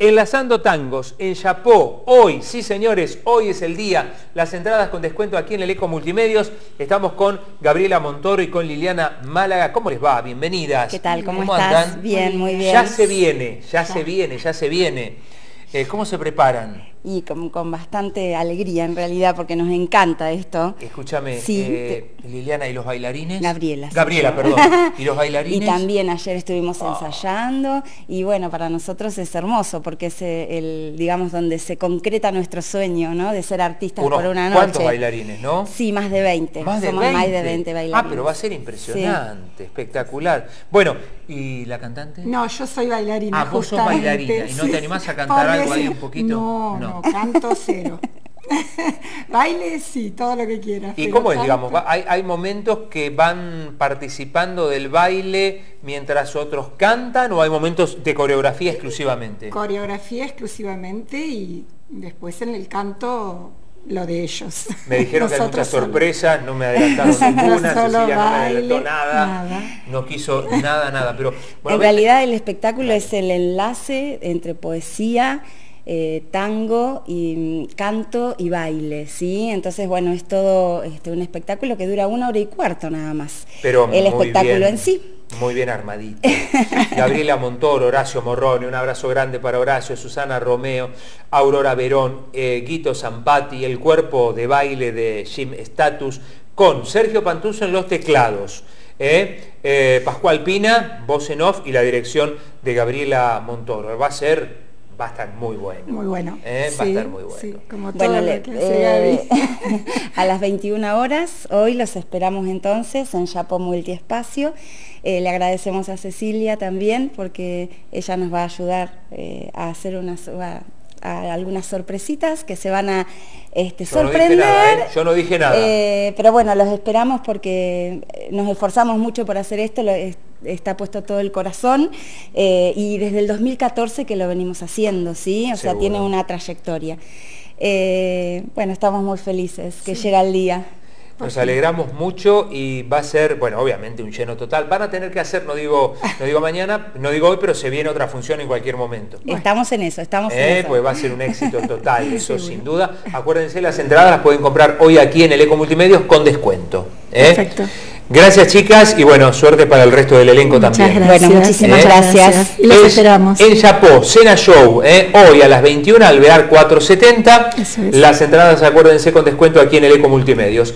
Enlazando tangos en Chapó, hoy, sí señores, hoy es el día, las entradas con descuento aquí en el Eco Multimedios, estamos con Gabriela Montoro y con Liliana Málaga, ¿cómo les va? Bienvenidas. ¿Qué tal? ¿Cómo, estás? Bien, muy bien. Ya se viene, ya, se viene, ya se viene. Eh, ¿Cómo se preparan? Y con, bastante alegría en realidad, porque nos encanta esto. Escúchame, eh, Liliana, ¿y los bailarines? Gabriela. Gabriela, perdón. ¿Y los bailarines? Y también ayer estuvimos ah. ensayando, y bueno, para nosotros es hermoso, porque es eh, el, digamos, donde se concreta nuestro sueño, ¿no? De ser artistas por una noche. ¿Cuántos bailarines, no? Sí, más de 20. Más de 20. más de 20 bailarines. Ah, pero va a ser impresionante, espectacular. Bueno, ¿y la cantante? No, yo soy bailarina, Ah, vos sos bailarina, ¿y no te animás a cantar algo ahí un poquito? no. no canto cero. Baile sí, todo lo que quieras. ¿Y cómo es, digamos? Hay, momentos que van participando del baile mientras otros cantan o hay momentos de coreografía exclusivamente? Coreografía exclusivamente y después en el canto lo de ellos. Me dijeron que hay muchas sorpresas, no me adelantaron ninguna, Cecilia no me adelantó nada, no quiso nada, nada. Pero, en realidad el espectáculo es el enlace entre poesía, eh, tango y mm, canto y baile, ¿sí? Entonces, bueno, es todo este, un espectáculo que dura una hora y cuarto nada más. Pero el espectáculo en sí. Muy bien armadito. Gabriela Montoro, Horacio Morrone, un abrazo grande para Horacio, Susana Romeo, Aurora Verón, eh, Guito Zampati, el cuerpo de baile de Jim Status, con Sergio Pantuso en los teclados. ¿eh? Pascual Pina, voz en off y la dirección de Gabriela Montoro. Va a ser va a estar muy bueno. Muy bueno. ¿Eh? va a estar muy bueno. Sí, como todo bueno, lo que eh, a las 21 horas, hoy los esperamos entonces en Chapo Multiespacio. Eh, le agradecemos a Cecilia también porque ella nos va a ayudar a hacer unas algunas sorpresitas que se van a este, sorprender. Yo no dije nada. pero bueno, los esperamos porque nos esforzamos mucho por hacer esto está puesto todo el corazón eh, y desde el 2014 que lo venimos haciendo, ¿sí? O sea, tiene una trayectoria. Eh, bueno, estamos muy felices que llega el día. Nos alegramos mucho y va a ser, bueno, obviamente un lleno total. Van a tener que hacer, no digo, no digo mañana, no digo hoy, pero se viene otra función en cualquier momento. Estamos en eso, estamos en eh, eso. Pues va a ser un éxito total, eso sin duda. Acuérdense, las entradas las pueden comprar hoy aquí en el Eco Multimedios con descuento. Perfecto. Gracias chicas y bueno, suerte para el resto del elenco también. Bueno, muchísimas gracias. Y los esperamos. En Chapó, Cena Show, ¿eh? hoy a las 21, Alvear 470. Las entradas, acuérdense, con descuento aquí en el Eco Multimedios.